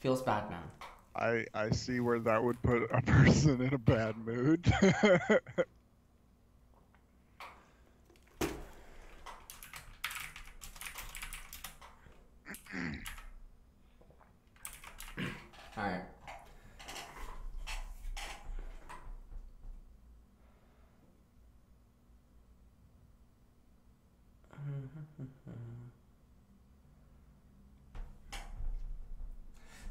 Feels bad, now. I I see where that would put a person in a bad mood. Alright.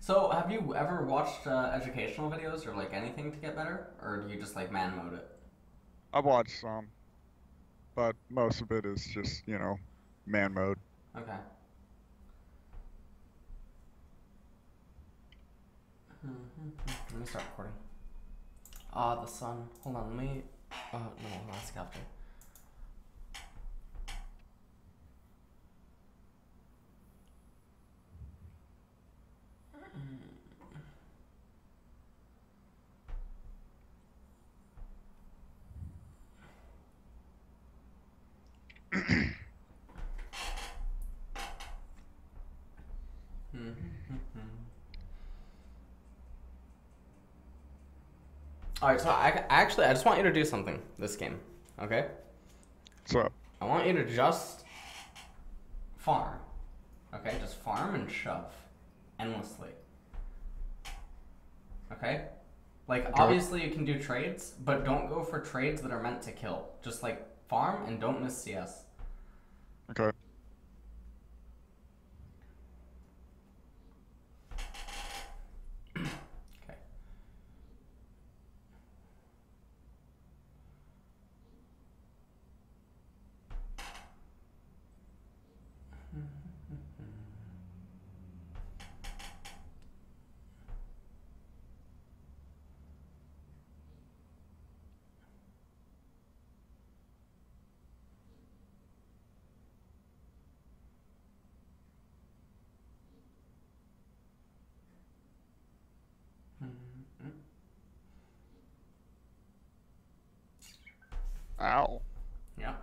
So, have you ever watched uh, educational videos or like anything to get better, or do you just like man mode it? I've watched some, but most of it is just you know, man mode. Okay. Let me start recording. Ah, the sun. Hold on, let me. Oh, no, I'll ask after. All right, so I actually I just want you to do something this game, okay? So I want you to just farm, okay? Just farm and shove endlessly, okay? Like Okay. obviously you can do trades, but don't go for trades that are meant to kill. Just like farm and don't miss CS. okay. Okay. Ow. Yeah.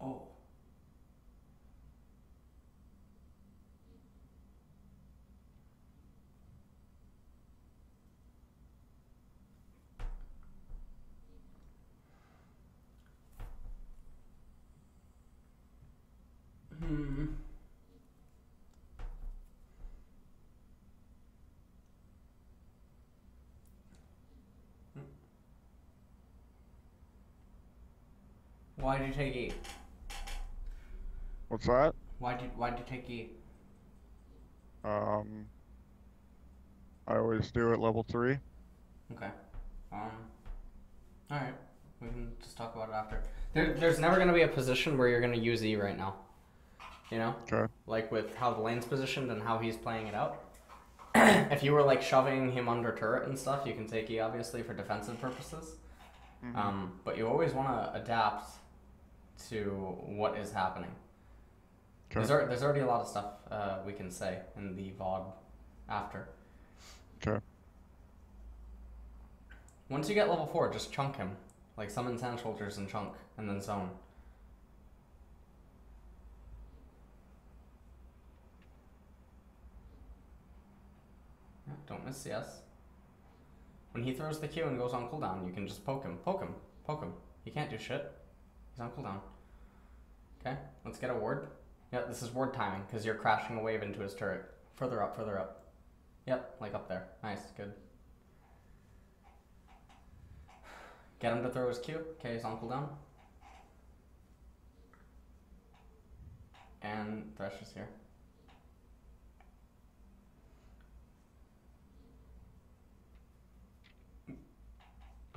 Oh. Hmm. Why did you take E? What's that? Why did Why did you take E? Um. I always do at level three. Okay. Um. All right. We can just talk about it after. There, there's never gonna be a position where you're gonna use E right now. You know, Okay. like with how the lane's positioned and how he's playing it out. if you were like shoving him under turret and stuff, you can take E obviously for defensive purposes. Mhm. Um, but you always want to adapt to what is happening. Okay. There's, there's already a lot of stuff uh, we can say in the VOD after. Okay. Once you get level 4, just chunk him. Like summon Sand Soldiers and chunk, and then zone. Don't miss CS. When he throws the Q and goes on cooldown, you can just poke him, poke him, poke him. He can't do shit. He's on cooldown. Okay, let's get a ward. Yeah, this is ward timing, because you're crashing a wave into his turret. Further up, further up. Yep, like up there. Nice, good. Get him to throw his Q. Okay, he's on cooldown. And Thresh is here.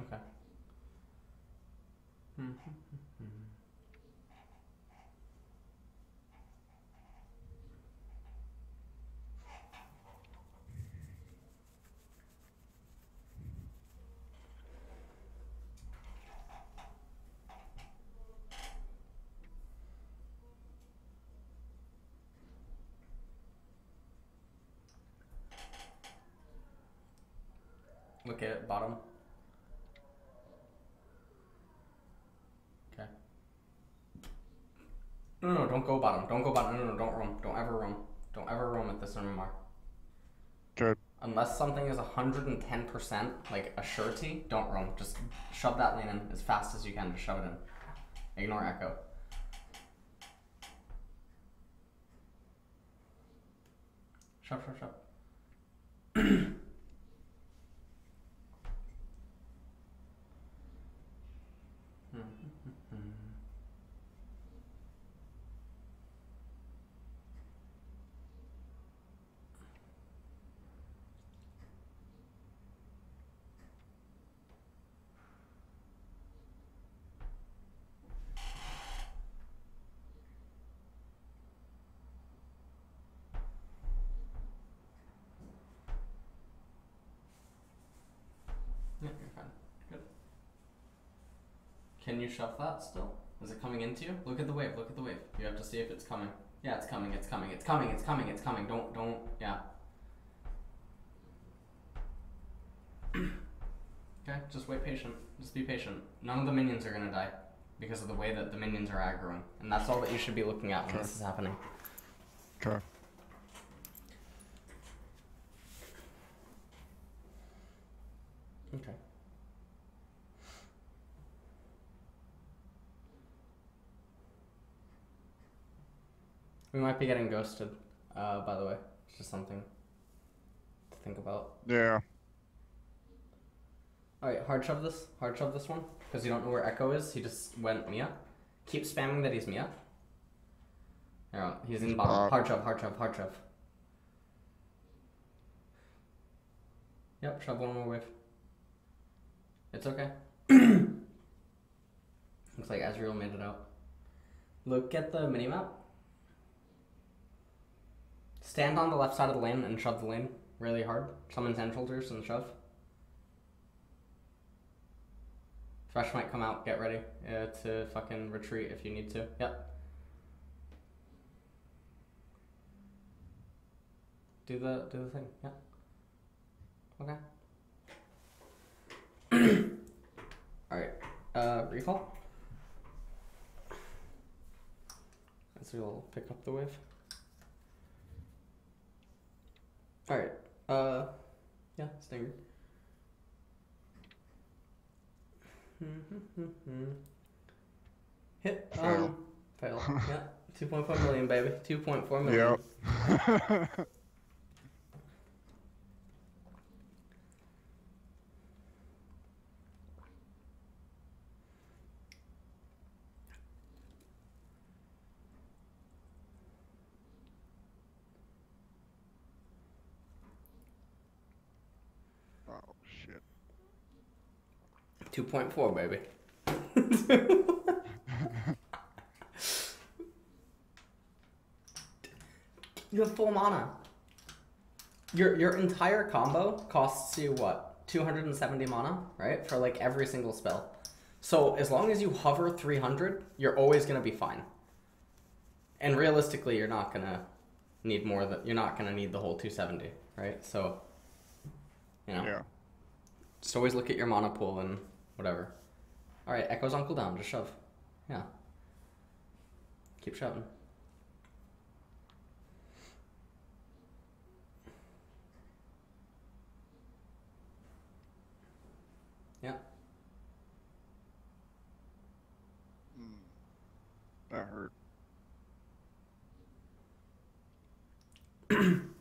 Okay. Hmm. Look at bottom. No, no, no, don't go bottom. Don't go bottom. No, no, no, don't roam. Don't ever roam. Don't ever roam at this anymore. Good. Unless something is 110% like a surety, don't roam. Just shove that lane in as fast as you can. Just shove it in. Ignore Ekko. Shove, shove, shove. Yeah, you're fine. Good. Can you shove that still? Is it coming into you? Look at the wave. Look at the wave. You have to see if it's coming. Yeah, it's coming. It's coming. It's coming. It's coming. It's coming. Don't don't. Yeah. okay. Just wait patient. Just be patient. None of the minions are gonna die because of the way that the minions are aggroing, and that's all that you should be looking at when Okay. this is happening. Okay. Okay. We might be getting ghosted, uh, by the way. It's just something to think about. Yeah. Alright, hard shove this. Hard shove this one. Because you don't know where Ekko is. He just went MIA. Keep spamming that he's MIA. There, he's in bottom. Uh, Hard shove, hard shove, hard shove. Yep, shove one more wave. It's okay. Looks like Azrael made it out. Look at the minimap. Stand on the left side of the lane and shove the lane really hard. Summon sand soldiers and shove. Thresh might come out. Get ready uh, to fucking retreat if you need to. Yep. Do the do the thing. Yep. Okay. All right. Uh, recall. So we'll pick up the wave. All right. Uh, yeah, stinger. Hit. Um, fail. yeah. 2.4 million, baby. 2.4 million. Yep. oh shit. 2.4, baby. you have full mana. Your your entire combo costs you what? 270 mana, right? For like every single spell. So as long as you hover 300, you're always gonna be fine. And realistically, you're not gonna need more than you're not gonna need the whole 270, right? So, you know. Yeah. Just always look at your mana pool and whatever. Alright, Ekko's on cooldown, just shove. Yeah. Keep shoving. Yeah. Mm. That hurt.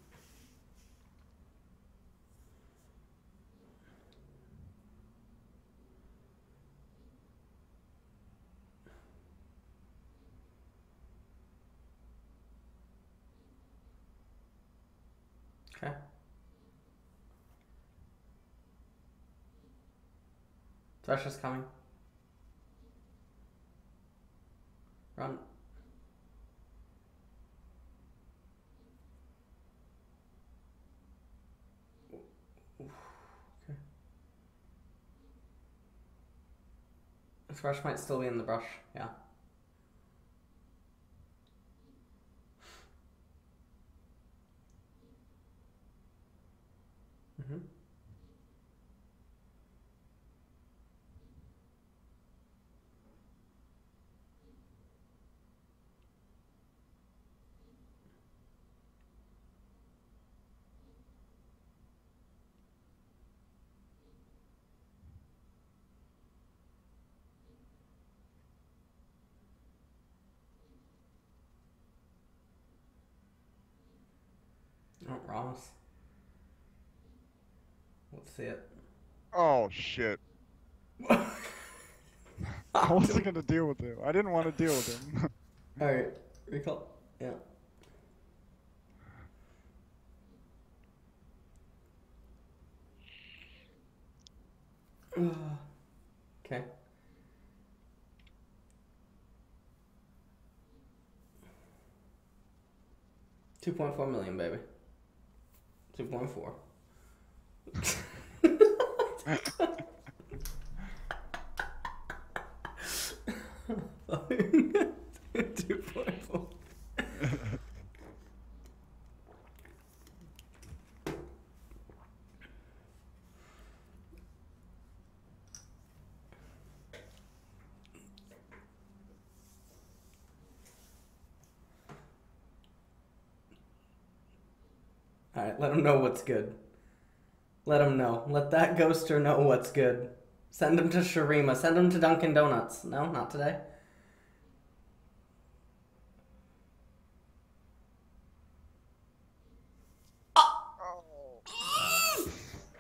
Okay. Is coming. Run. Okay. Thresh might still be in the brush, yeah. Mm-hmm. Ross. Let's see it. Oh shit. I wasn't gonna deal with him. I didn't want to deal with him. Alright, recall. Yeah. okay. Two point four million, baby. Two point four. Two point four. Alright, let him know what's good. Let him know. Let that ghoster know what's good. Send him to Shurima. Send him to Dunkin' Donuts. No, not today.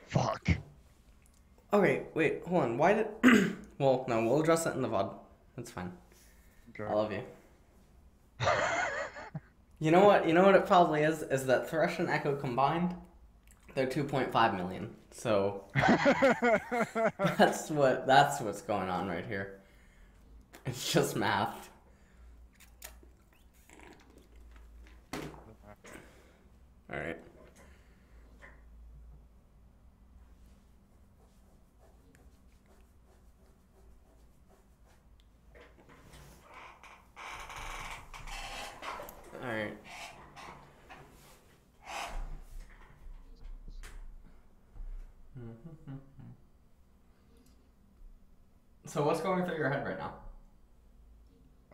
Fuck. Okay, wait, hold on. Why did. well, no, we'll address that in the VOD. That's fine. I love you. You know what? You know what it probably is? Is that Thresh and Ekko combined, they're 2.5 million. So that's what that's what's going on right here. It's just math. All right. All right. So what's going through your head right now?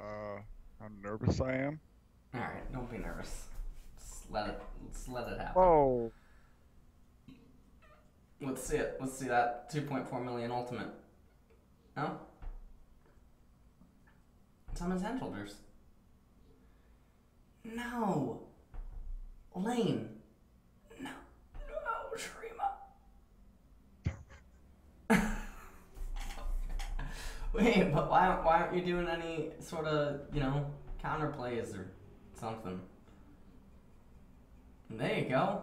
uh, how nervous I am. All right, don't be nervous. Just let it. Let's let it happen. Oh, Let's see it. Let's see that 2.4 million ultimate. No? It's on his hand shoulders. No! Lane! No! No, Shurima! Wait, but why, aren't- why aren't you doing any sort of, you know, counterplays or something? There you go.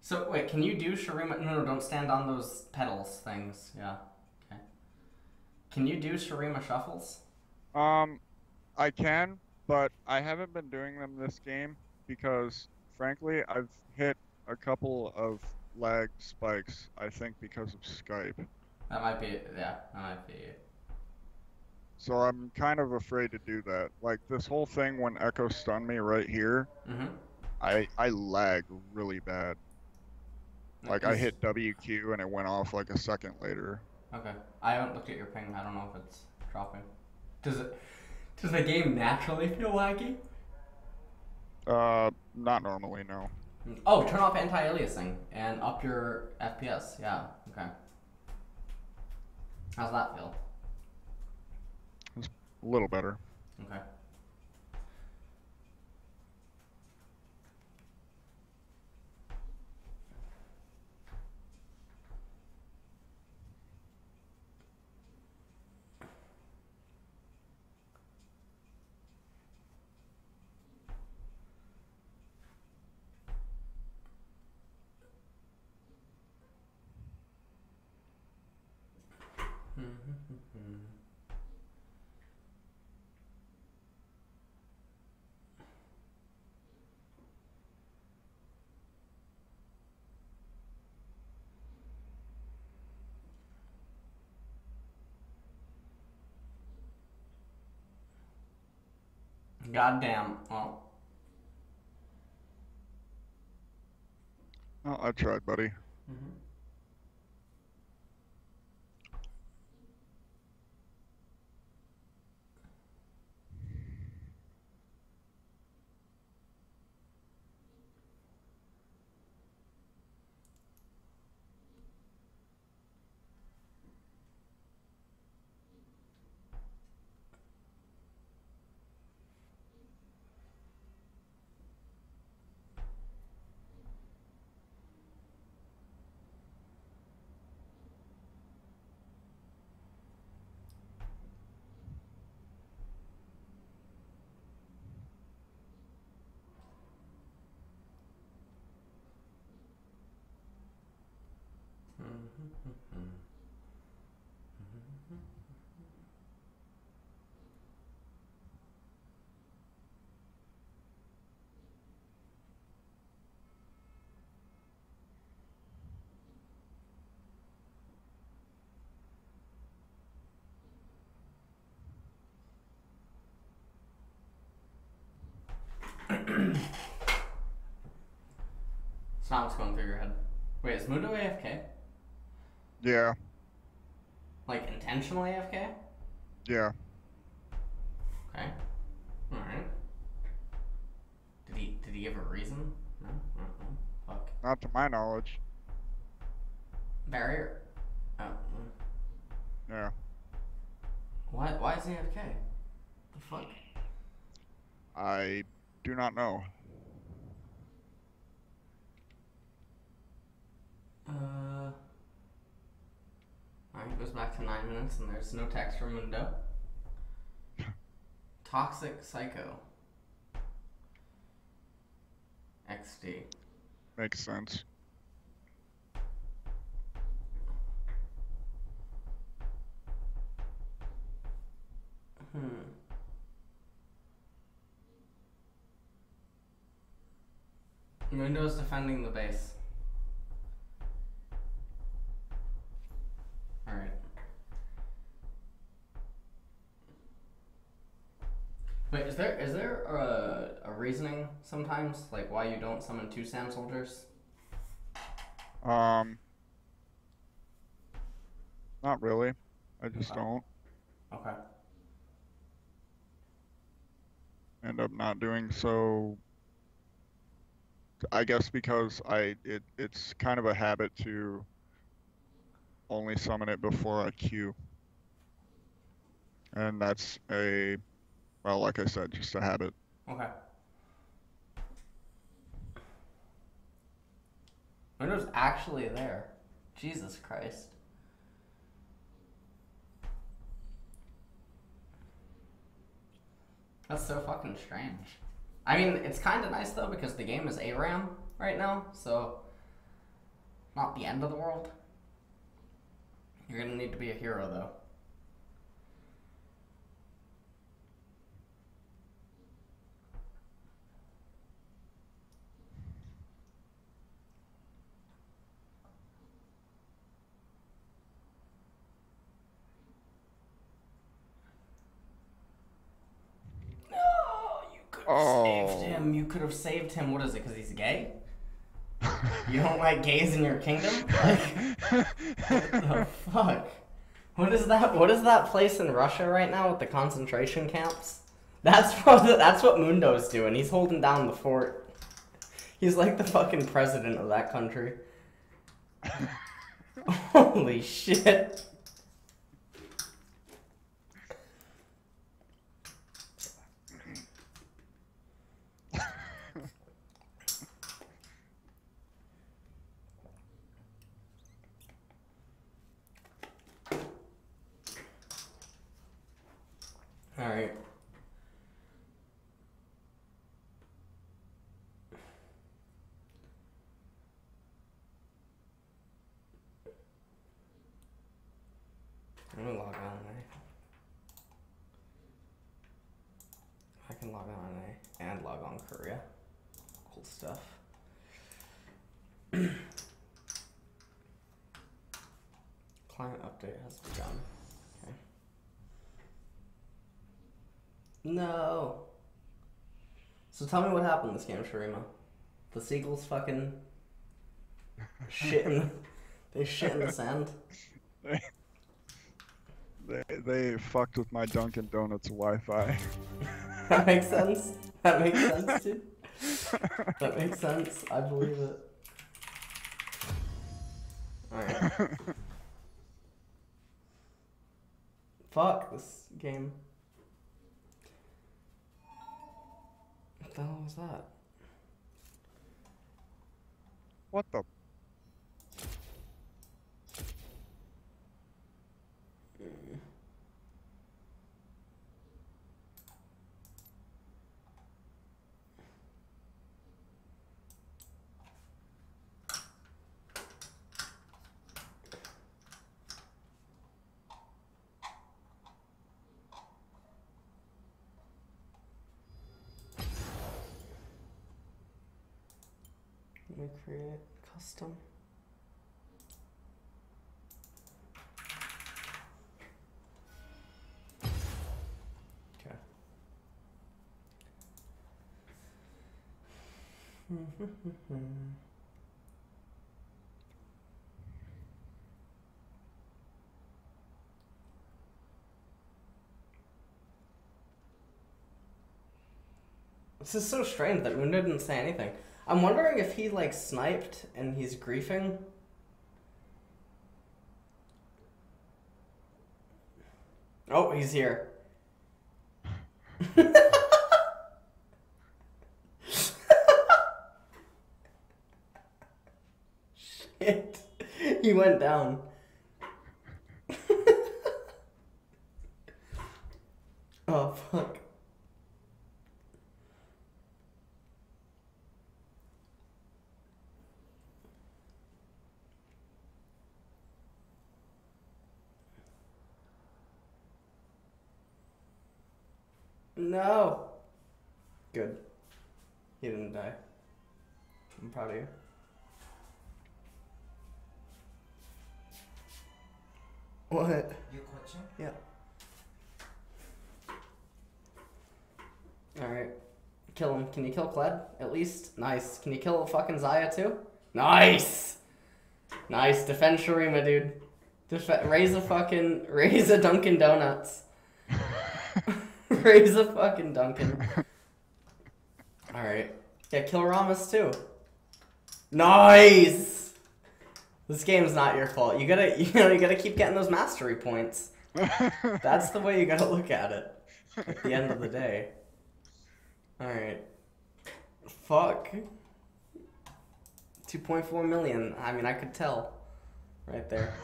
So wait, can you do Shurima? No, no, don't stand on those pedals things. Yeah. Can you do Shurima shuffles? um, I can, but I haven't been doing them this game because, frankly, I've hit a couple of lag spikes. I think because of Skype. That might be. it. Yeah, that might be. it. So I'm kind of afraid to do that. Like this whole thing when Ekko stunned me right here, Mhm. I I lagged really bad. Like I hit WQ and it went off like a second later. Okay. I haven't looked at your ping. I don't know if it's dropping. Does it? Does the game naturally feel laggy? Uh, not normally, no. Oh, turn off anti-aliasing and up your FPS. Yeah. Okay. How's that feel? It's A little better. Okay. Goddamn. Well, Oh, I tried, buddy. mhm. It's not what's going through your head. Wait, is Mundo AFK? Yeah, Like intentional AFK? yeah. Okay. Alright. Did he did he give a reason? No. Fuck. Not to my knowledge. Barrier? Oh. mm. Yeah. Why why is he AFK? The fuck? I do not know. Uh Alright, goes back to nine minutes and there's no text from Mundo. Toxic Psycho. XD. Makes sense. Hmm. Mundo's defending the base. Alright. Wait, is there is there a, a reasoning sometimes like why you don't summon two sand soldiers? Um. Not really. I just Okay. don't Okay. end up not doing so. I guess because I it it's kind of a habit to only summon it before I queue. And that's a well, like I said, just a habit. Okay. Mundo's actually there. Jesus Christ. That's so fucking strange. I mean, it's kind of nice though because the game is ARAM right now, so not the end of the world. You're gonna need to be a hero though. No, you could have Oh. saved him. You could have saved him. What is it? Because he's gay? You don't like gays in your kingdom? Like, what the fuck? What is that? What is that place in Russia right now with the concentration camps? That's what that's what Mundo's doing. He's holding down the fort. He's like the fucking president of that country. Holy shit. All right. I'm gonna log on there. I can log on there and log on Korea. Cool stuff. Client update has begun. Okay. No. So tell me what happened in this game, Shurima. The seagulls fucking shit in they shit in the sand. They they fucked with my Dunkin' Donuts Wi-Fi. That makes sense. That makes sense, too. That makes sense. I believe it. Alright. Fuck this game. The hell was that? what the? We create custom? Okay. This is so strange that Moon didn't say anything. I'm wondering if he like sniped and he's griefing. Oh, he's here. Shit. He went down. oh fuck. No. Good. He didn't die. I'm proud of you. What? You coaching? Yeah. Alright. Kill him. Can you kill Kled? At least? Nice. Can you kill fucking Xayah too? Nice! Nice. Defend Shurima, dude. Def- raise a fucking. Raise a Dunkin' Donuts. Raise a fucking Duncan. Alright. Yeah, kill Rammus too. Nice! This game's not your fault. You gotta, you know, you gotta keep getting those mastery points. That's the way you gotta look at it. At the end of the day. Alright. Fuck. 2.4 million. I mean, I could tell. Right there.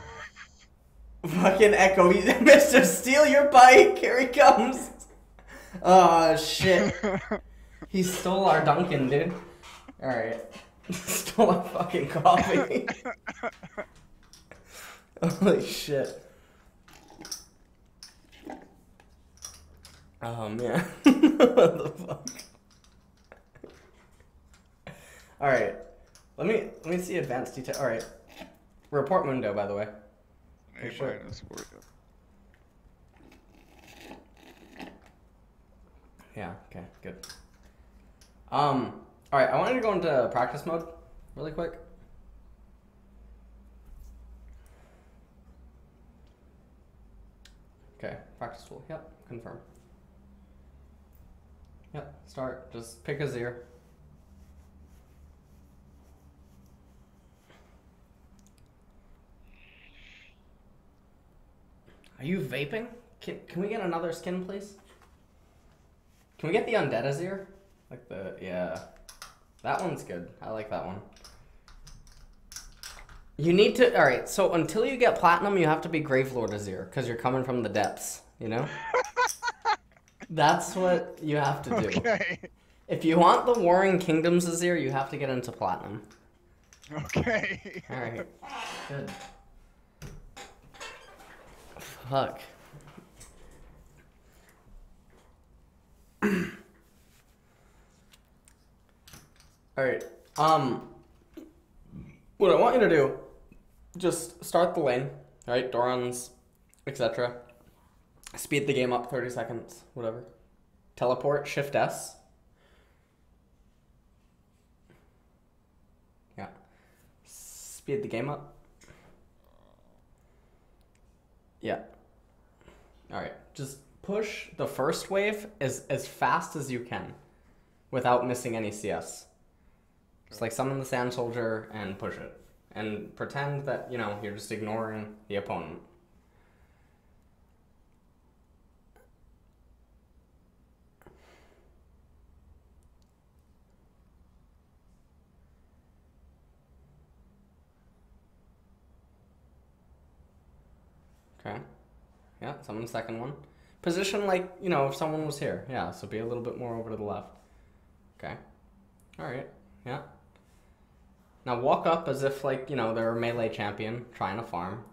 Fucking Ekko. Mr. Steal your bike! Here he comes! Oh, shit. He stole our Dunkin', dude. Alright. stole our fucking coffee. Holy shit. Oh man. what the fuck? Alright. Let me let me see advanced detail. Alright. Report Mundo, by the way. A Sure. minus for you. Yeah, okay, good. Um alright, I wanted to go into practice mode really quick. Okay, practice tool. Yep, confirm. Yep, start. Just pick Azir. Are you vaping? Can, can we get another skin, please? Can we get the Undead Azir? Like the, yeah. That one's good. I like that one. You need to, alright, so until you get Platinum, you have to be Gravelord Azir, because you're coming from the depths, you know? That's what you have to do. Okay. If you want the Warring Kingdoms Azir, you have to get into Platinum. Okay. Alright. Good. Fuck. Alright. Um what I want you to do, just start the lane, right? Doran's, etc. Speed the game up 30 seconds, whatever. Teleport, shift S. Yeah. Speed the game up. Yeah. Alright. Just push the first wave as, as fast as you can without missing any CS. Just like summon the Sand Soldier and push it. And pretend that, you know, you're just ignoring the opponent. Okay. Yeah, summon the second one. Position like, you know, if someone was here. Yeah, so be a little bit more over to the left. Okay. Alright. Yeah. Now walk up as if like, you know, they're a melee champion trying to farm.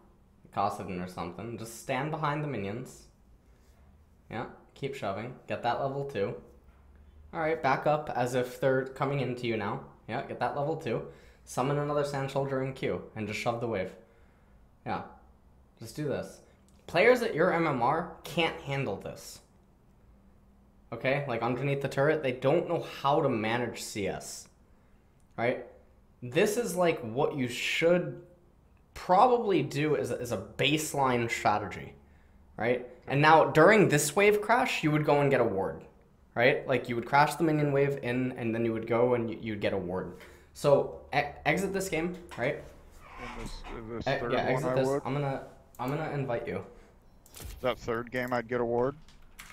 Kassadin or something. Just stand behind the minions. Yeah. Keep shoving. Get that level two. Alright, back up as if they're coming into you now. Yeah, get that level two. Summon another Sand Soldier in Q and just shove the wave. Yeah. Just do this. Players at your MMR can't handle this. Okay? Like underneath the turret, they don't know how to manage CS. Right? This is like what you should probably do as a, as a baseline strategy. Right? And now during this wave crash, you would go and get a ward. Right? Like you would crash the minion wave in and then you would go and you, you'd get a ward. So e- exit this game, right? This, this E- yeah, exit this. would. I'm gonna I'm gonna invite you. That third game, I'd get a ward.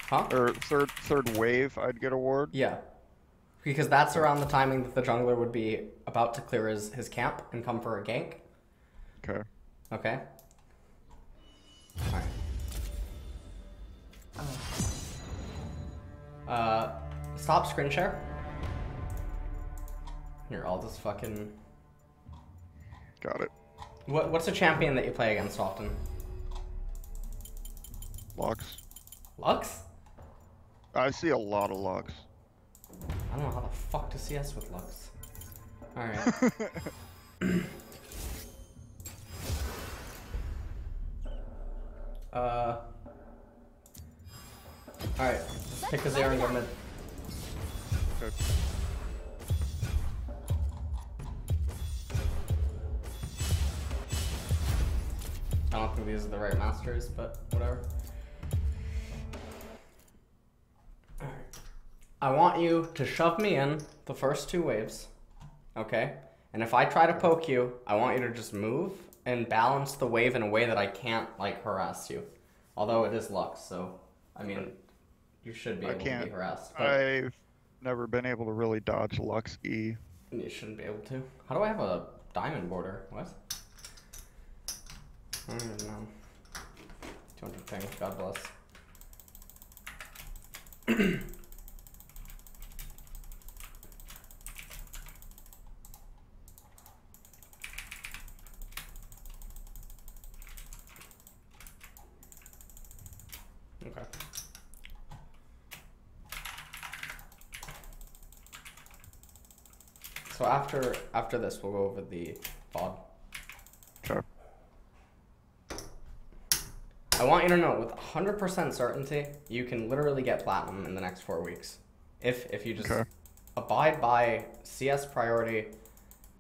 Huh? Or third third wave, I'd get a ward. Yeah. Because that's around the timing that the jungler would be about to clear his, his camp and come for a gank. Okay. Okay. Alright. Uh, stop screen share. Here, I'll just fucking. Got it. What What's a champion that you play against often? Lux. Lux? I see a lot of Lux. I don't know how the fuck to CS with Lux. Alright. uh. Alright, just pick and go mid. Okay. I don't think these are the right masters, but whatever. I want you to shove me in the first two waves, okay? And if I try to poke you, I want you to just move and balance the wave in a way that I can't, like, harass you. Although it is Lux, so, I mean, you should be I able to be can't- harassed. But I've never been able to really dodge Lux E. You shouldn't be able to. How do I have a diamond border? What? I don't even know. 200 ping. God bless. okay. So after after this, we'll go over the VOD. Okay. I want you to know with 100% certainty, you can literally get platinum in the next four weeks. If if you just Okay. abide by CS priority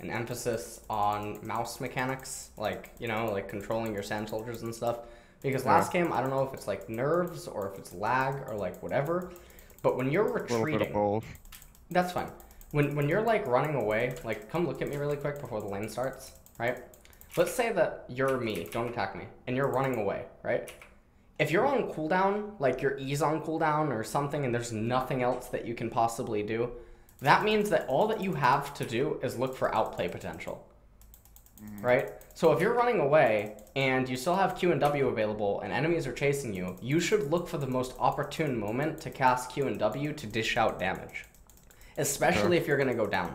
and emphasis on mouse mechanics, like, you know, like controlling your sand soldiers and stuff. Because Yeah. last game, I don't know if it's like nerves or if it's lag or like whatever, but when you're retreating, that's fine. When when you're like running away, like come look at me really quick before the lane starts, right? Let's say that you're me, don't attack me, and you're running away, right? If you're on cooldown, like your E's on cooldown or something, and there's nothing else that you can possibly do, that means that all that you have to do is look for outplay potential. Mm-hmm. Right? So if you're running away and you still have Q and W available and enemies are chasing you, you should look for the most opportune moment to cast Q and W to dish out damage. Especially if you're gonna go down.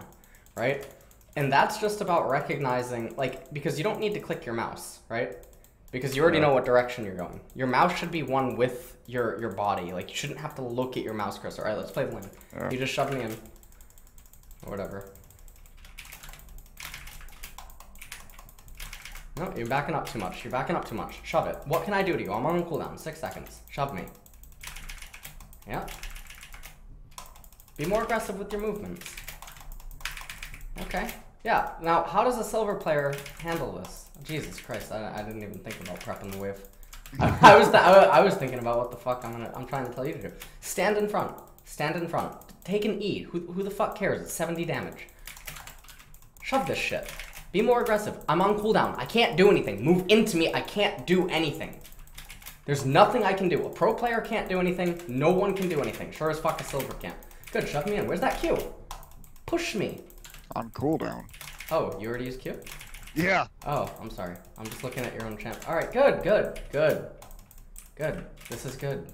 Right? And that's just about recognizing like because you don't need to click your mouse, right? Because you already Yeah. know what direction you're going. Your mouse should be one with your your body. Like you shouldn't have to look at your mouse cursor. Alright, let's play the lane. Yeah. You just shove me in. Or whatever. No, you're backing up too much. You're backing up too much. Shove it. What can I do to you? I'm on cooldown. Six seconds. Shove me. Yeah. Be more aggressive with your movements. Okay. Yeah. Now, how does a silver player handle this? Jesus Christ! I, I didn't even think about prepping the wave. I, I was I, I was thinking about what the fuck I'm gonna I'm trying to tell you to do. Stand in front. Stand in front. Take an E. Who who the fuck cares? It's 70 damage. Shove this shit. Be more aggressive. I'm on cooldown. I can't do anything. Move into me. I can't do anything. There's nothing I can do. A pro player can't do anything. No one can do anything. Sure as fuck a silver can't. Good, shove me in. Where's that Q? Push me. On cooldown. Oh, you already used Q? Yeah. Oh, I'm sorry. I'm just looking at your own champ. Alright, good, good, good. Good. This is good.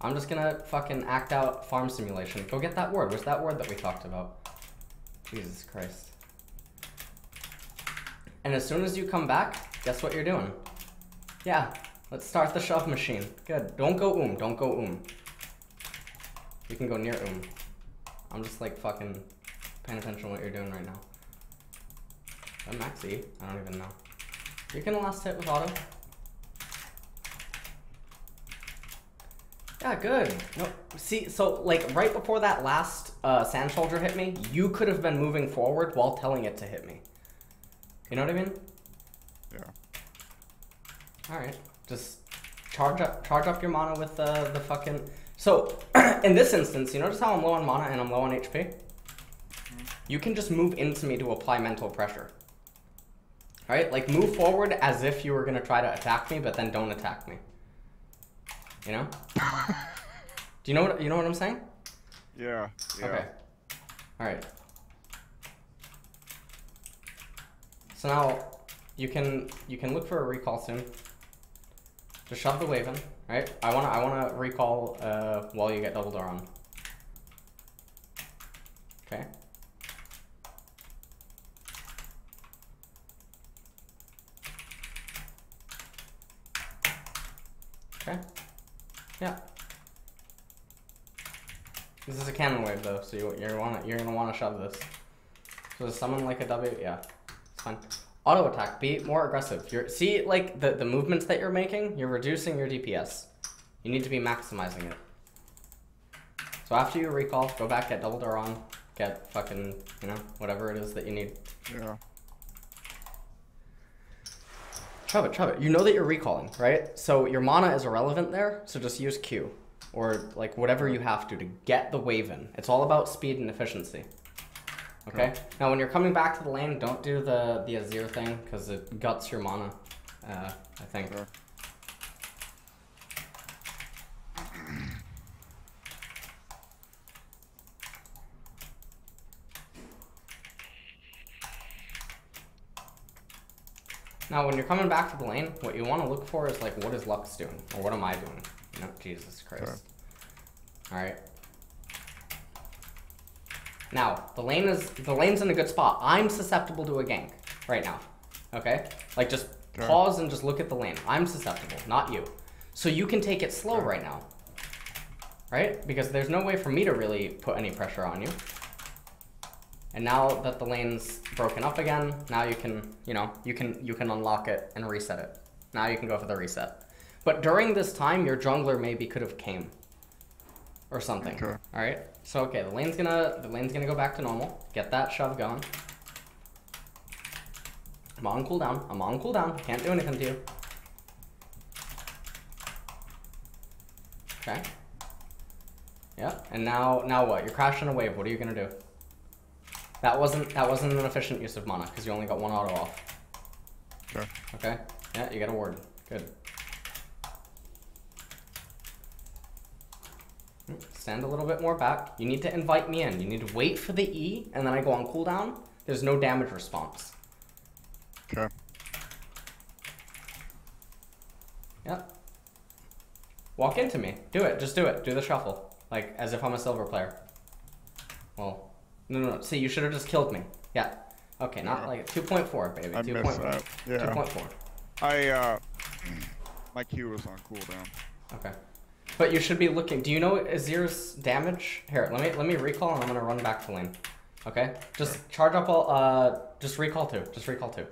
I'm just gonna fucking act out farm simulation. Go get that word. Where's that word that we talked about? Jesus Christ. And as soon as you come back, guess what you're doing? Yeah, let's start the shove machine. Good. Don't go um. Don't go um. You can go near um. I'm just like fucking paying attention to what you're doing right now. A maxi? I don't even know. You're gonna last hit with auto. Yeah, good. No, see, so like right before that last uh, sand soldier hit me, you could have been moving forward while telling it to hit me. You know what I mean? Yeah. All right, just charge up, charge up your mana with uh, the fucking. So in this instance, you notice how I'm low on mana and I'm low on HP. Mm-hmm. You can just move into me to apply mental pressure. All right, like move forward as if you were gonna try to attack me, but then don't attack me. You know? Do you know what you know what I'm saying? Yeah. Yeah. Okay. All right. So now you can you can look for a recall soon. Just shove the wave in, right? I wanna I wanna recall uh, while you get double Doran. Okay. Okay. Yeah. This is a cannon wave though, so you, you're wanna you're gonna wanna shove this. So summon like a W, yeah, it's fine. Auto attack, be more aggressive. You're see like the the movements that you're making, you're reducing your DPS. You need to be maximizing it. So after you recall, go back, get double on, get fucking you know whatever it is that you need. Yeah. Shove it, shove it. You know that you're recalling, right? So your mana is irrelevant there, so just use Q. Or like whatever you have to to get the wave in. It's all about speed and efficiency. Okay? Now when you're coming back to the lane, don't do the, the Azir thing, because it guts your mana, uh, I think. Sure. Now when you're coming back to the lane, what you want to look for is like what is Lux doing? Or what am I doing? You know, Jesus Christ. Alright. Now, the lane is the lane's in a good spot. I'm susceptible to a gank right now. Okay? Like just pause and just look at the lane. I'm susceptible, not you. So you can take it slow Okay. right now. Right? Because there's no way for me to really put any pressure on you. And now that the lane's broken up again, now you can, you know, you can you can unlock it and reset it. Now you can go for the reset. But during this time, your jungler maybe could have came. Or something. Okay. Alright? So okay, the lane's gonna the lane's gonna go back to normal. Get that shove going. I'm on cooldown. I'm on cooldown. Can't do anything to you. Okay. Yeah, and now now what? You're crashing a wave. What are you gonna do? That wasn't that wasn't an efficient use of mana because you only got one auto off. Okay. Okay. Yeah, you got a ward. Good. Stand a little bit more back. You need to invite me in. You need to wait for the E, and then I go on cooldown. There's no damage response. Okay. Yep. Walk into me. Do it. Just do it. Do the shuffle. Like, as if I'm a silver player. Well, no, no, no. See, you should have just killed me. Yeah. Okay, not Yeah. like 2.4, baby. I 2.4. missed that. Yeah. 2.4. I uh, my Q was on cooldown. Okay. But you should be looking. Do you know Azir's damage? Here, let me let me recall, and I'm gonna run back to lane. Okay. Just charge up all. Uh, just recall two. Just recall two.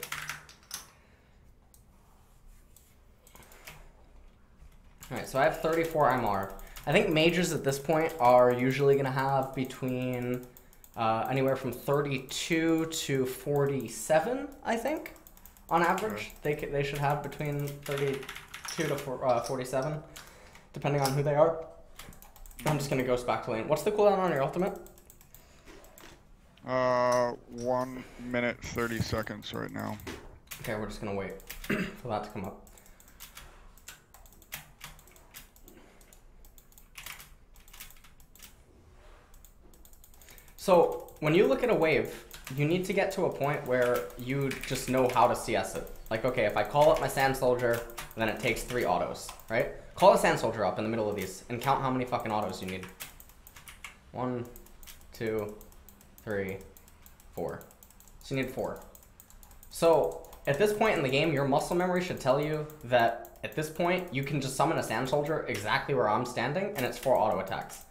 All right. So I have 34 MR. I think mages at this point are usually gonna have between uh, anywhere from 32 to 47. I think, on average, they they should have between 32 to four, uh, 47 depending on who they are. I'm just gonna ghost back to lane. What's the cooldown on your ultimate? Uh, one minute thirty seconds right now. Okay, we're just gonna wait for that to come up. So when you look at a wave, you need to get to a point where you just know how to CS it. Like, okay, if I call up my sand soldier, then it takes three autos, right? Call a sand soldier up in the middle of these and count how many fucking autos you need. One, two, three, four. So you need four. So at this point in the game, your muscle memory should tell you that at this point you can just summon a sand soldier exactly where I'm standing, and it's four auto attacks.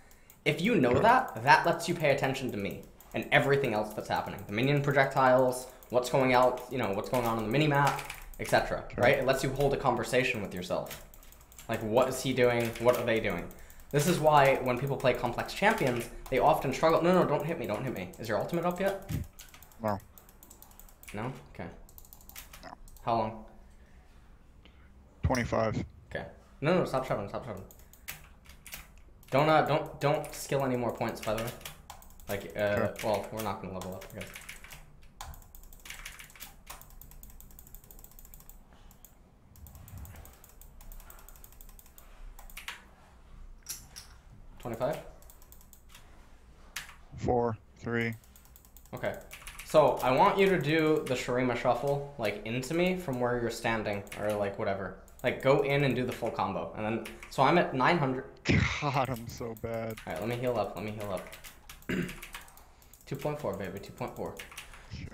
If you know that, that lets you pay attention to me and everything else that's happening. The minion projectiles, what's going out, you know, what's going on on the mini map, etc. Right? It lets you hold a conversation with yourself. Like, what is he doing? What are they doing? This is why when people play complex champions, they often struggle. No, no, don't hit me, don't hit me. Is your ultimate up yet? No. No? Okay. No. How long? 25. Okay. No, no, stop shoving, stop shoving. Don't, uh, don't, don't skill any more points, by the way. Like, uh, Okay. well, we're not gonna level up, I guess. Twenty-five? 4, 3. Okay. So I want you to do the Shurima shuffle like into me from where you're standing or like whatever. Like go in and do the full combo. And then so I'm at 900. God, I'm so bad. All right, let me heal up. Let me heal up. 2.4 baby, 2.4. Yeah.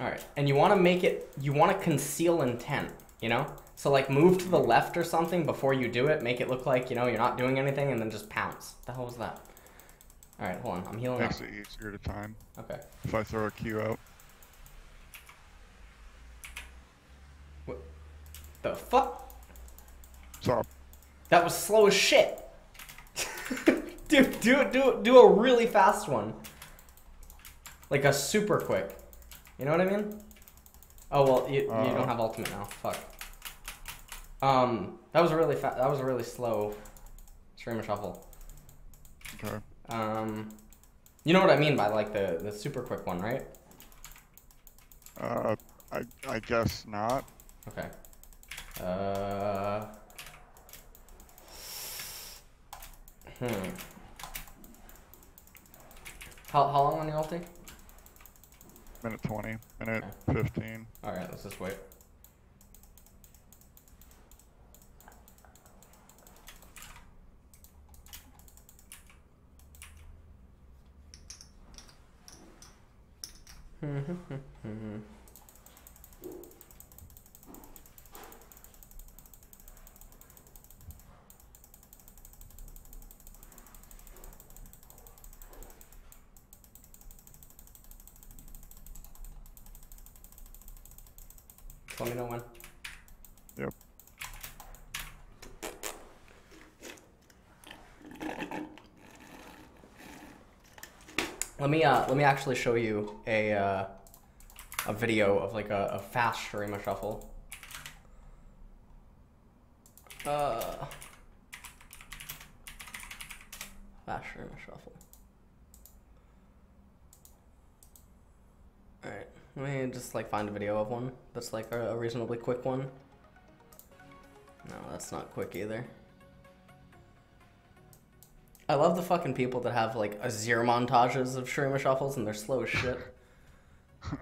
All right. And you want to make it you want to conceal intent, you know? So like move to the left or something before you do it, make it look like, you know, you're not doing anything and then just pounce. The hell was that? All right, hold on. I'm healing up. Makes it easier to time Okay. if I throw a Q out. What the fuck? So, That was slow as shit. Dude, do do do a really fast one. Like a super quick. You know what I mean? Oh well, you, you Uh. don't have ultimate now. Fuck. Um, that was a really fa- that was a really slow Shurima shuffle. okay. Um, you know what I mean by like the the super quick one, right? Uh, I, I guess not. Okay. Uh. Hmm. How how long on your ulti? Minute 20. Minute 15. All right, let's just wait. When. Yep. Let me uh let me actually show you a uh, a video of like a, a fast Shurima shuffle. Uh fast Shurima shuffle. Alright, let me just like find a video of one that's like a, a reasonably quick one. No, that's not quick either. I love the fucking people that have like Azir montages of Shurima shuffles and they're slow as shit.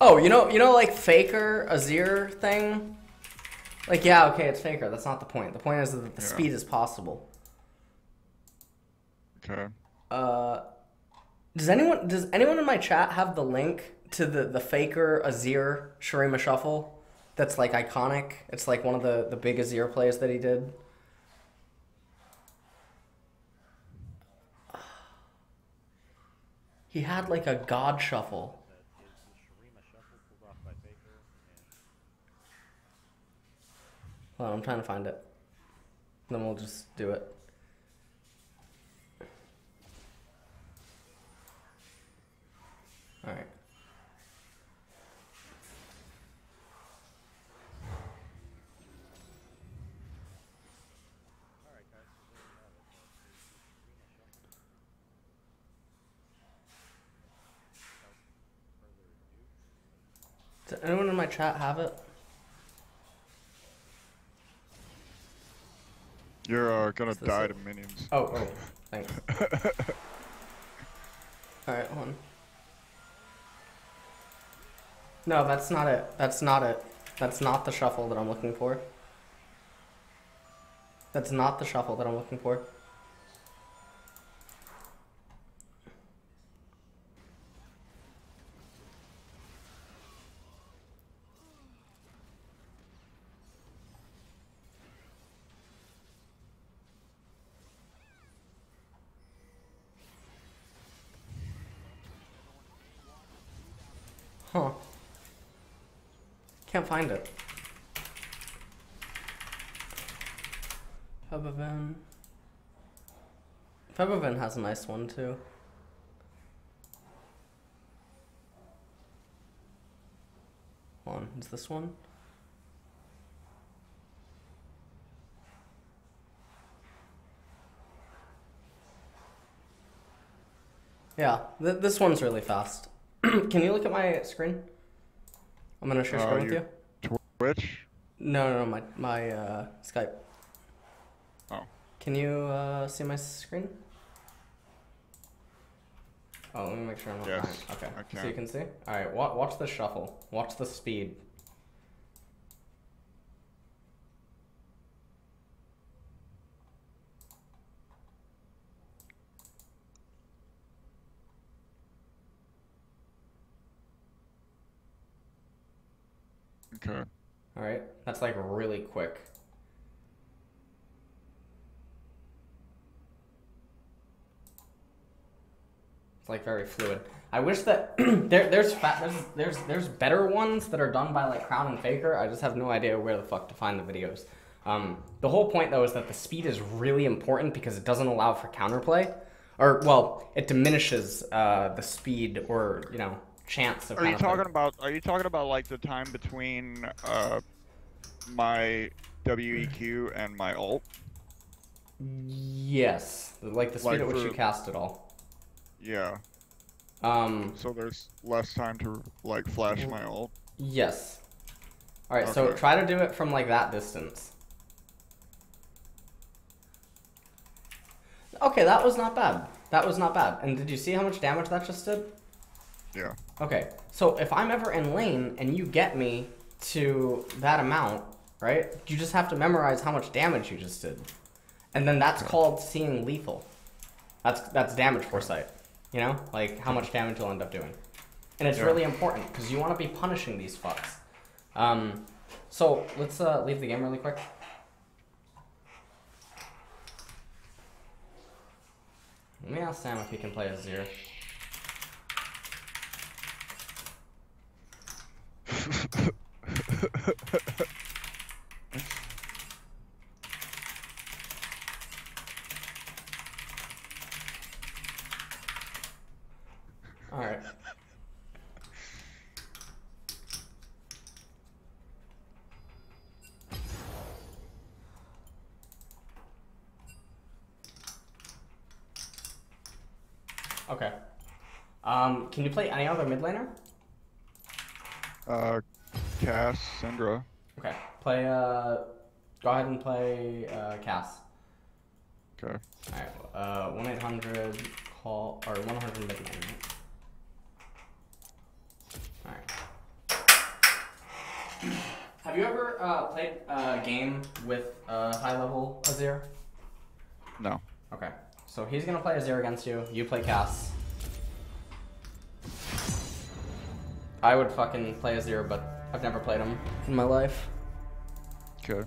Oh, you know, you know, like Faker Azir thing. Like, yeah, okay, it's Faker. That's not the point. The point is that the Yeah. speed is possible. okay. Uh, does anyone does anyone in my chat have the link to the the Faker Azir Shurima shuffle? That's like iconic. It's like one of the the big Azir plays that he did. He had like a god shuffle. Hold on, I'm trying to find it. Then we'll just do it. Alright. alright guys, so there you have it. That is the Shurima Shuffle. Without further ado, Does anyone in my chat have it? You're uh, gonna die it? to minions. Oh, oh, thanks. Alright, hold on. No, that's not it. That's not it. That's not the shuffle that I'm looking for. That's not the shuffle that I'm looking for. Find it. Febiven. Febiven has a nice one too. Hold on, is this one? Yeah, th- this one's really fast. Can you look at my screen? I'm gonna share Uh, screen with you- you. Twitch. No, no, no, my my uh, Skype. Oh. Can you uh, see my screen? Oh, let me make sure I'm not Yes, behind. Okay, I so you can. can see. All right, wa- watch the shuffle. Watch the speed. Okay. All right, that's like really quick. It's like very fluid. I wish that there there's there's there's there's better ones that are done by like Crown and Faker. I just have no idea where the fuck to find the videos. Um, the whole point though is that the speed is really important because it doesn't allow for counterplay, or well, it diminishes uh, the speed or you know chance of. Are you talking about? Are you talking about like the time between uh my WEQ and my ult? Yes, like the speed Like at which for- you cast it all. Yeah. Um, So there's less time to like flash my ult. yes. All right, so try to do it from like that distance. Okay, that was not bad. That was not bad. And did you see how much damage that just did? Yeah. Okay, so if I'm ever in lane and you get me to that amount, right? You just have to memorize how much damage you just did, and then that's called seeing lethal. That's that's damage foresight. You know, like how much damage you'll end up doing, and it's Yeah. really important because you want to be punishing these fucks. Um, so let's uh, leave the game really quick. Let me ask Sam if he can play Azir. All right. Okay. Um, can you play any other mid laner? Uh, Cass, Syndra. Okay. Play. Uh, go ahead and play uh, Cass. Okay. All right. Uh, one eight hundred call or one hundred mid lane. Right? All right. Have you ever uh, played a game with a high level Azir? No. Okay. So he's gonna play Azir against you. You play Cass. I would fucking play Azir, but I've never played them in my life. Okay.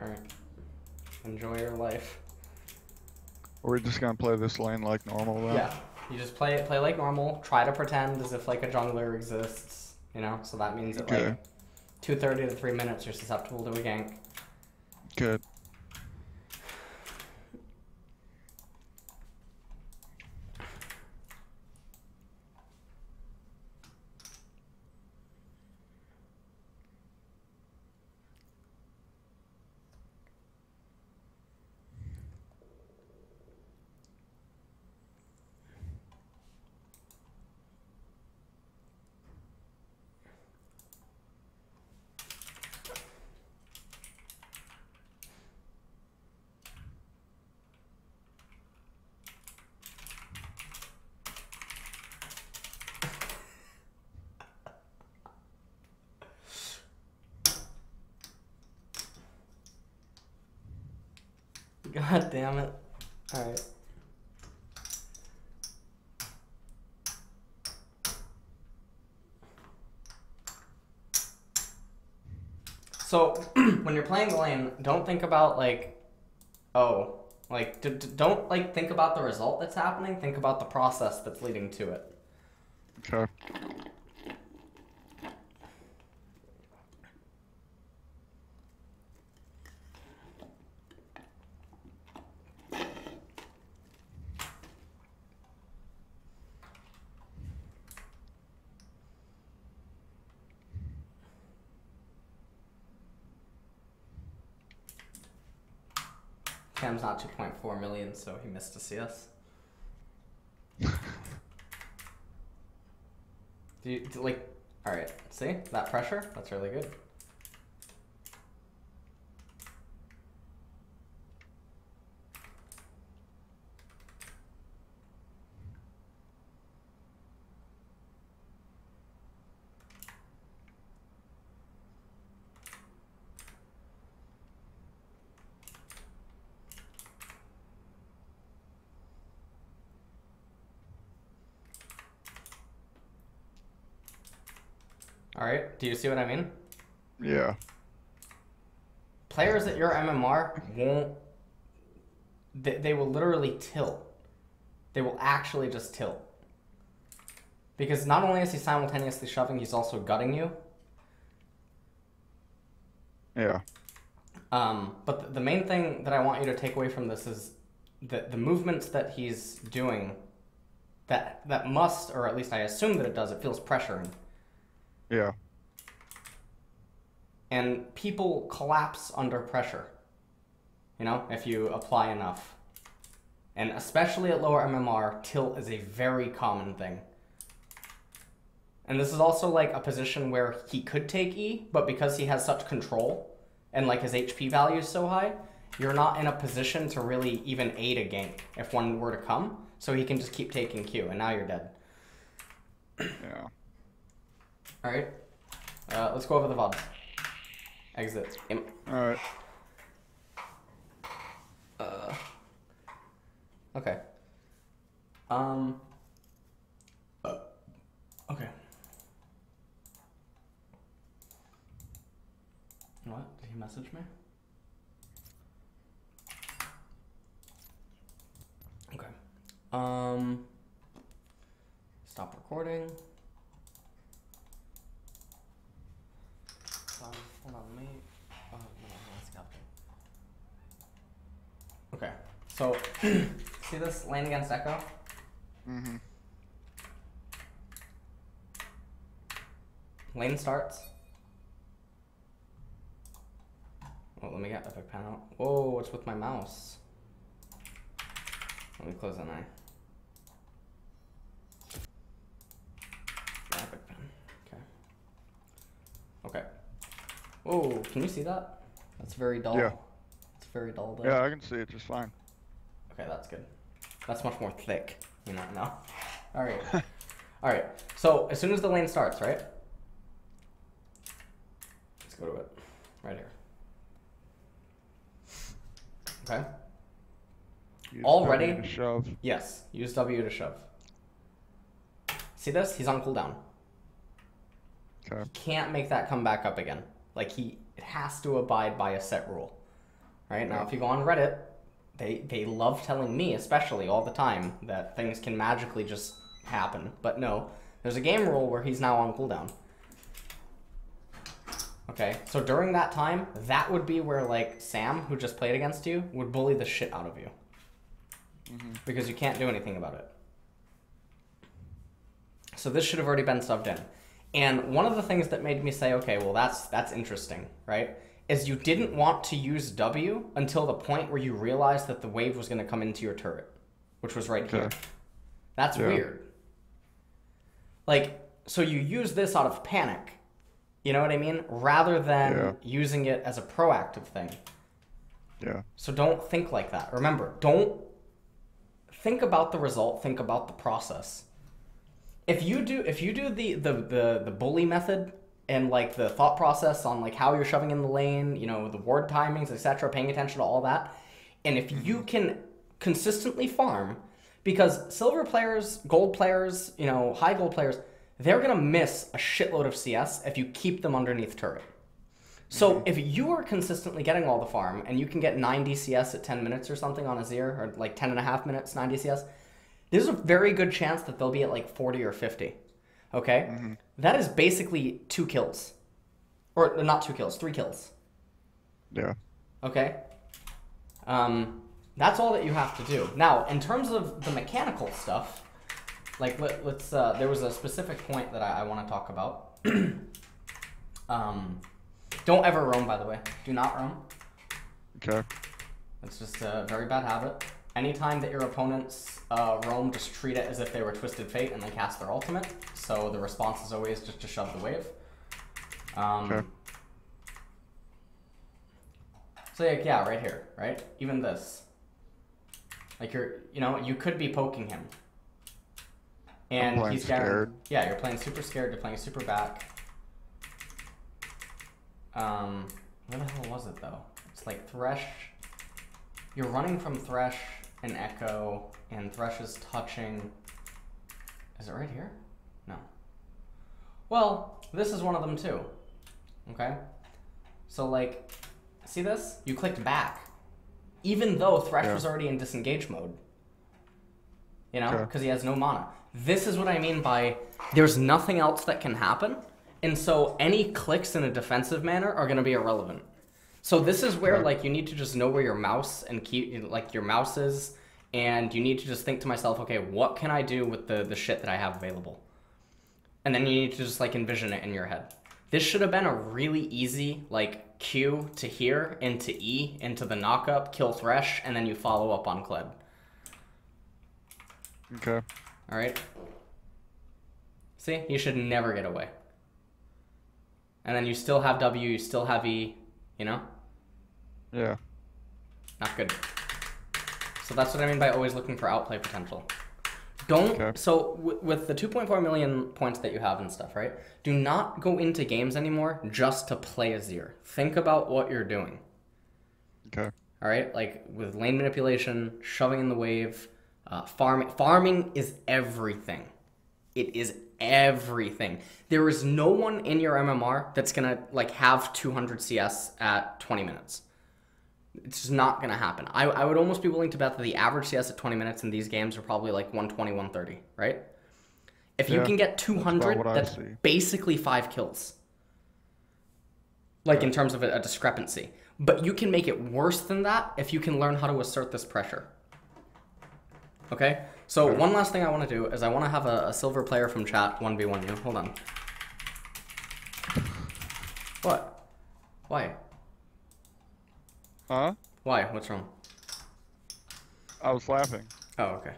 Alright. Enjoy your life. We're just gonna play this lane like normal though? Yeah. You just play play like normal. Try to pretend as if like a jungler exists. You know, so that means that Okay. like two thirty to three minutes you're susceptible to a gank. Good. God damn it. Alright. So, when you're playing the lane, don't think about like, oh, like, d- d- don't like think about the result that's happening. Think about the process that's leading to it. Okay. Cam's not 2.4 million, so he missed to see us. Do you do, like? All right. See that pressure? That's really good. All right. Do you see what I mean? Yeah. Players at your MMR won't. They, they will literally tilt. They will actually just tilt. Because not only is he simultaneously shoving, he's also gutting you. Yeah. Um, but th- the main thing that I want you to take away from this is that the movements that he's doing, that that must, or at least I assume that it does, it feels pressuring. Yeah. And people collapse under pressure. You know, if you apply enough. And especially at lower MMR, tilt is a very common thing. And this is also like a position where he could take E, but because he has such control and like his HP value is so high, you're not in a position to really even aid a gank if one were to come. So he can just keep taking Q, and now you're dead. Yeah. All right, uh, let's go over the VODs. Exit. Im- All right. Uh, okay. Um. Uh, okay. What? Did he message me? Okay. Um. Stop recording. Um, hold on, let me. Oh, no, no, let's go. Okay, so see this lane against Ekko? Mm-hmm. Lane starts. Oh, let me get Epic Pen out. Whoa, what's with my mouse? Let me close an eye. Epic Pen. Okay. Okay. Whoa, can you see that? That's very dull. Yeah. It's very dull there. Yeah, I can see it just fine. Okay, that's good. That's much more thick, you know. No. All right. All right. So as soon as the lane starts, right? Let's go to it. Right here. Okay. Use Already? W to shove. Yes. Use W to shove. See this? He's on cooldown. Okay. Can't make that come back up again. Like he it has to abide by a set rule. Right? Now if you go on Reddit, they they love telling me especially all the time that things can magically just happen. But no, there's a game rule where he's now on cooldown. Okay, so during that time, that would be where like Sam, who just played against you, would bully the shit out of you. Mm-hmm. Because you can't do anything about it. So this should have already been subbed in. And one of the things that made me say, okay, well that's that's interesting, right? Is you didn't want to use W until the point where you realized that the wave was going to come into your turret, which was right here. That's Yeah. weird. Like, so you use this out of panic, you know what I mean? Rather than Yeah. using it as a proactive thing. Yeah. So don't think like that. Remember, don't think about the result, think about the process. If you do if you do the the the, the bully method and like the thought process on like how you're shoving in the lane, you know, the ward timings, etc., paying attention to all that, and if you mm-hmm. can consistently farm because silver players, gold players, you know, high gold players, they're going to miss a shitload of CS if you keep them underneath turret. So mm-hmm. if you are consistently getting all the farm and you can get 90 CS at 10 minutes or something on a Azir, or like 10 and a half minutes, 90 CS, there's a very good chance that they'll be at like 40 or 50. Okay? That is basically two kills. Or not two kills, three kills. Yeah. Okay? Um, that's all that you have to do. Now, in terms of the mechanical stuff, like let, let's, uh, there was a specific point that I, I want to talk about. um, don't ever roam, by the way. Do not roam. Okay. It's just a very bad habit. Anytime that your opponents uh, roam, just treat it as if they were Twisted Fate and they cast their ultimate. So the response is always just to shove the wave. Um, Okay. So like, yeah, right here, right? Even this. Like you're, you know, you could be poking him. And he's scared. Yeah, you're playing super scared. You're playing super back. Um, where the hell was it though? It's like Thresh. You're running from Thresh and Ekko, and Thresh is touching. Is it right here? No. Well, this is one of them too. Okay? So, like, see this? You clicked back. Even though Thresh Yeah. was already in disengage mode. You know? Because he has no mana. This is what I mean by there's nothing else that can happen. And so any clicks in a defensive manner are going to be irrelevant. So this is where like you need to just know where your mouse and key like your mouse is and you need to just think to myself, okay, what can I do with the the shit that I have available? And then you need to just like envision it in your head. This should have been a really easy like Q to here into E into the knockup, kill Thresh, and then you follow up on Kled. Okay. All right. See, you should never get away. And then you still have W, you still have E, you know? Yeah. Not good. So that's what I mean by always looking for outplay potential. Don't. Okay. So w- with the 2.4 million points that you have and stuff, right? Do not go into games anymore just to play Azir. Think about what you're doing. Okay. All right, like with lane manipulation, shoving in the wave, uh, farming. Farming is everything. It is everything. There is no one in your MMR that's gonna like have 200 CS at 20 minutes. It's just not gonna happen. I, I would almost be willing to bet that the average CS at 20 minutes in these games are probably like 120, 130, right? If you can get 200, what I that's basically five kills like in terms of a, a discrepancy. But you can make it worse than that if you can learn how to assert this pressure. Okay? So one last thing I want to do is I want to have a, a silver player from chat 1v1 you. Hold on. What? Why? Huh? Why? What's wrong? I was laughing. Oh, okay.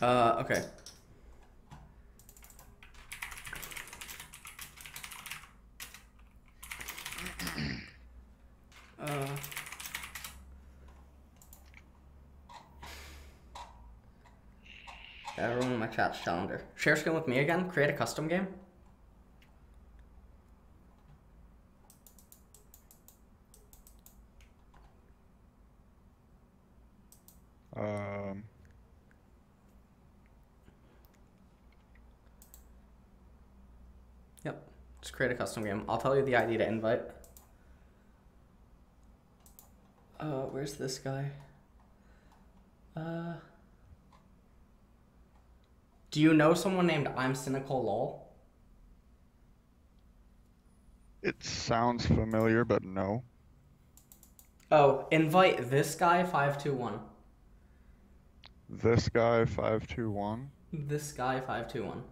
Uh, okay. Uh. Everyone in my chat's calendar. Share screen with me again. Create a custom game. Um, Yep. Just create a custom game. I'll tell you the ID to invite. Uh, where's this guy? Uh. Do you know someone named I'm Cynical Lol? it sounds familiar, but no. Oh, invite this guy 521. This guy five two one. This guy 521.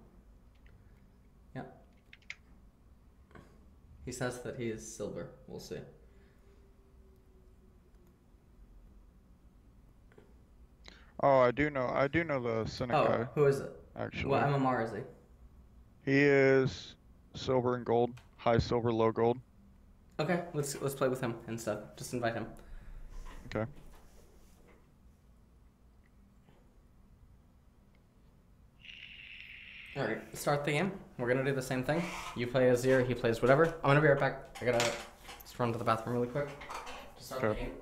Yep. He says that he is silver. We'll see. Oh, I do know. I do know the Cynic Oh, guy. who is it? Actually, What MMR is he? he is silver and gold, high silver, low gold. Okay, let's let's play with him instead. Just invite him. Okay. All right, start the game. We're gonna do the same thing. You play Azir, he plays whatever. I'm gonna be right back. I gotta just run to the bathroom really quick. Just start the game.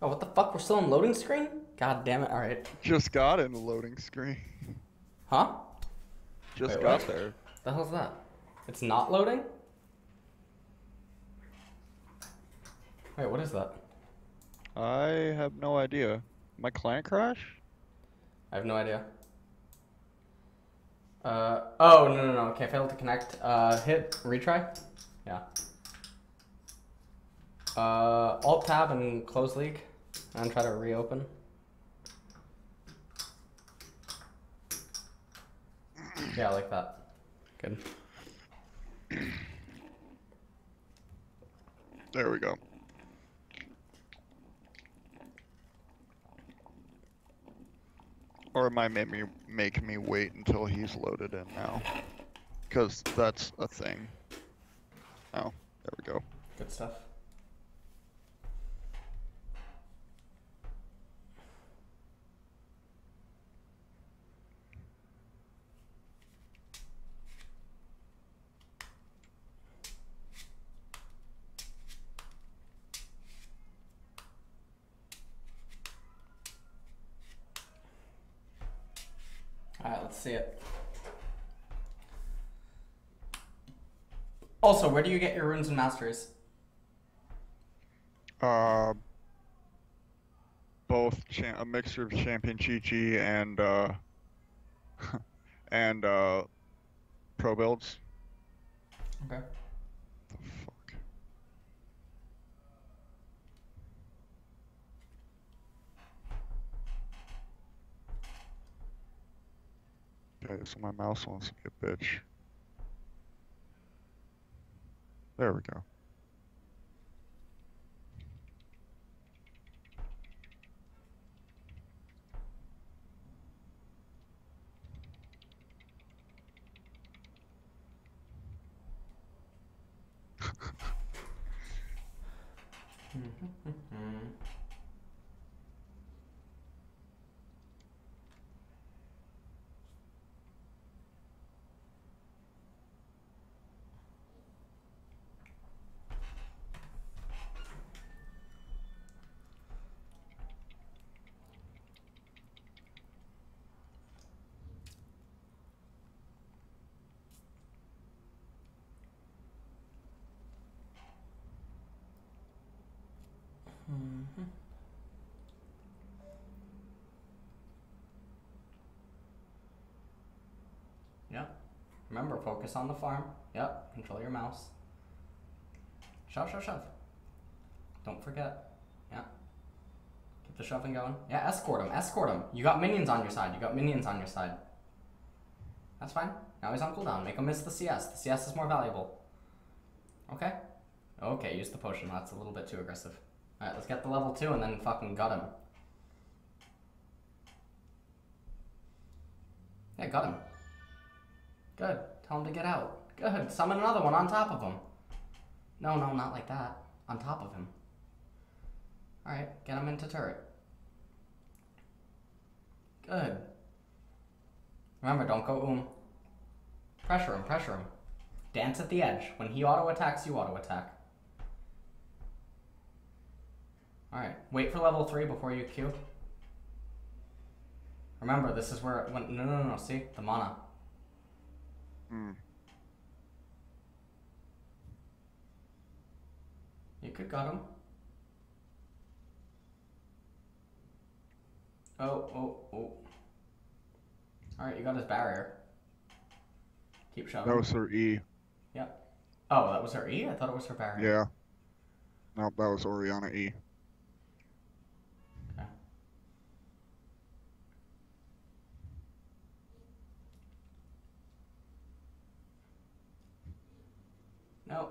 Oh, what the fuck? We're still on loading screen? God damn it! All right. Just got in the loading screen. Huh? Just Wait, got what? there. The hell's that? It's not loading? Wait, what is that? I have no idea. My client crash? I have no idea. Uh, oh, no, no, no. Okay, failed to connect. Uh, hit retry. Yeah. Uh, Alt tab and close league. And try to reopen. Yeah, like that. Good. There we go. Or it might make me make me wait until he's loaded in now, because that's a thing. Oh, there we go. Good stuff. Alright, let's see it. Also, where do you get your runes and masters? Uh, both a mixture of Champion.gg and uh, and uh, pro builds. Okay. Okay, so my mouse wants to be a bitch. There we go. Mm-hmm. Mm-hmm. Yep. Remember, focus on the farm. Yep. Control your mouse. Shove, shove, shove. Don't forget. Yeah. Keep the shoving going. Yeah, escort him. Escort him. You got minions on your side. You got minions on your side. That's fine. Now he's on cooldown. Make him miss the CS. The CS is more valuable. Okay. Okay, use the potion. That's a little bit too aggressive. Alright, let's get the level 2 and then fucking gut him. Yeah, got him. Good. Tell him to get out. Good. Summon another one on top of him. No, no, not like that. On top of him. Alright, get him into turret. Good. Remember, don't go um. Pressure him, pressure him. Dance at the edge. When he auto attacks, you auto attack. Alright, wait for level 3 before you queue. Remember, this is where. When, no, no, no, no, see? The mana. Hmm. You could got him. Oh, oh, oh. Alright, you got his barrier. Keep shoving. That was her E. Yep. Oh, that was her E? I thought it was her barrier. Yeah. No, that was Orianna E. Okay. No.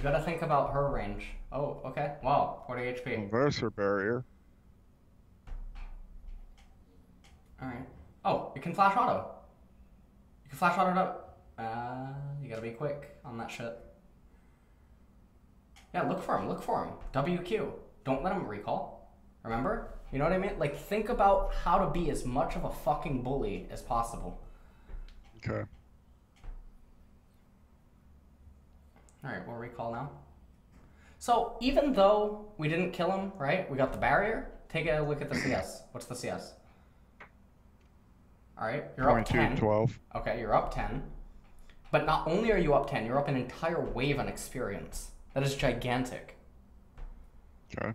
You gotta think about her range. Oh, okay. Wow, 40 HP. there's her barrier. Alright. Oh, you can flash auto. You can flash auto it up. Uh, you gotta be quick on that shit. Yeah, look for him, look for him. WQ. Don't let him recall. Remember? You know what I mean? Like, think about how to be as much of a fucking bully as possible. Okay. Alright, we'll recall now. So, even though we didn't kill him, right? We got the barrier. Take a look at the CS. What's the CS? Alright, you're up 10. 12. Okay, you're up 10. But not only are you up 10, you're up an entire wave on experience. That is gigantic. Okay.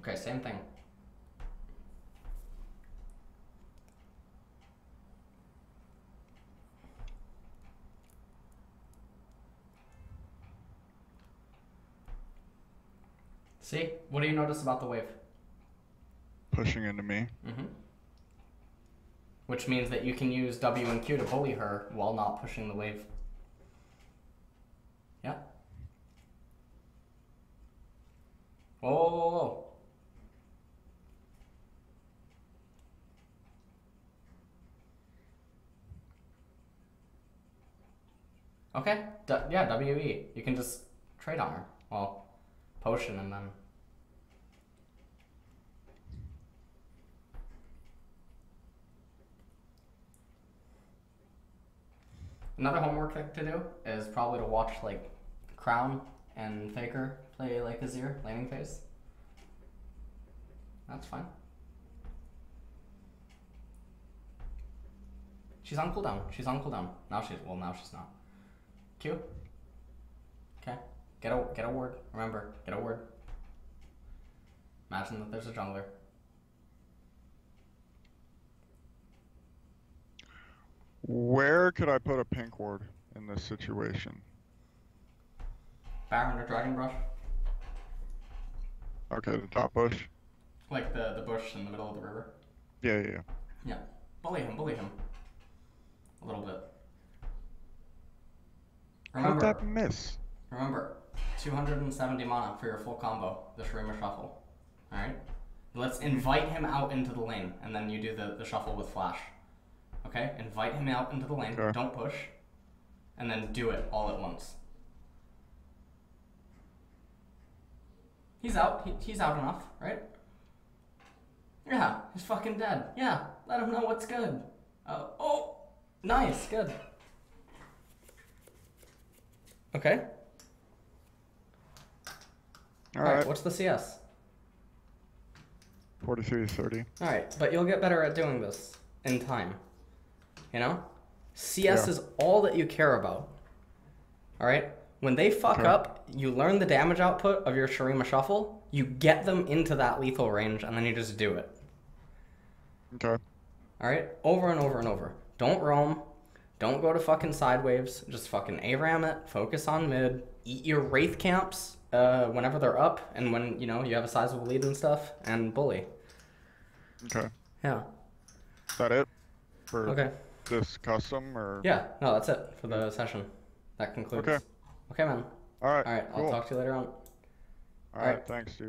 Okay, same thing. See? What do you notice about the wave? Pushing into me. Mm-hmm. Which means that you can use W and Q to bully her while not pushing the wave. Yeah. Whoa, whoa, whoa, whoa. Okay. D- yeah, WE. You can just trade on her. Well, potion and then. Another homework thing to do is probably to watch like Crown and Faker play like Azir laning phase. That's fine. She's on cooldown. She's on cooldown. Now she's well now she's not. Q. Okay. Get a get a word. Remember, get a word. Imagine that there's a jungler. Where could I put a pink ward in this situation? Baron or Dragon Brush. Okay, the top bush. Like the, the bush in the middle of the river. Yeah, yeah, yeah. Bully him, bully him. A little bit. Remember, that miss? remember, 270 mana for your full combo, the Shurima Shuffle. Alright? Let's invite him out into the lane, and then you do the, the shuffle with Flash. Okay? Invite him out into the lane, don't push, and then do it all at once. He's out, he, he's out enough, right? Yeah, he's fucking dead. Yeah, let him know what's good. Uh, oh, nice, good. Okay. All right, What's the CS? 43 30. All right, but you'll get better at doing this in time. You know, CS Yeah. is all that you care about. All right. When they fuck Okay. up, you learn the damage output of your Shurima Shuffle. You get them into that lethal range, and then you just do it. Okay. All right, over and over and over. Don't roam. Don't go to fucking side waves. Just fucking a ram it. Focus on mid. Eat your wraith camps uh, whenever they're up, and when you know you have a sizable lead and stuff, and bully. Okay. Yeah. Is that it for Okay. This custom or? Yeah. No, that's it for the session. That concludes. Okay. Okay, man. All right. All right. Cool. I'll talk to you later on. All right. alright. Thanks, dude.